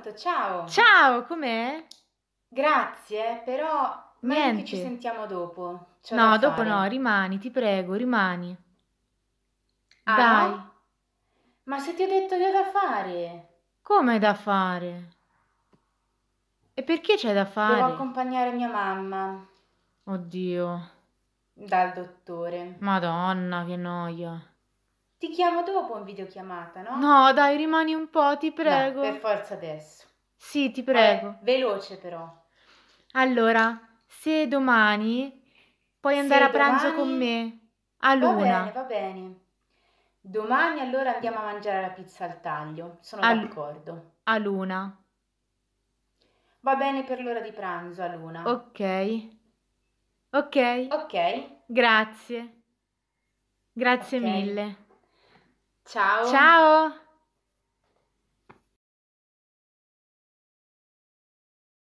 Pronto, ciao. Ciao, com'è? Grazie, però meglio che ci Niente. sentiamo dopo. C'ho No, dopo fare. no, rimani, ti prego, rimani. Ah, Dai, no? Ma se ti ho detto che ho da fare? come da fare? E perché c'hai da Devo fare? accompagnare mia mamma Oddio, dal dottore. Madonna, che noia. Ti chiamo dopo in videochiamata, no? No, dai, rimani un po', ti No, prego. per forza adesso. Sì, ti prego. Vabbè, veloce però. Allora, se domani puoi Se andare a pranzo domani- con me a Va bene, luna. va bene. Domani allora andiamo a mangiare la pizza al taglio. Sono Al- d'accordo. A luna. Va bene per l'ora di pranzo a luna. Ok. Ok. Ok. Grazie. Grazie Ok. mille. Ciao. Ciao.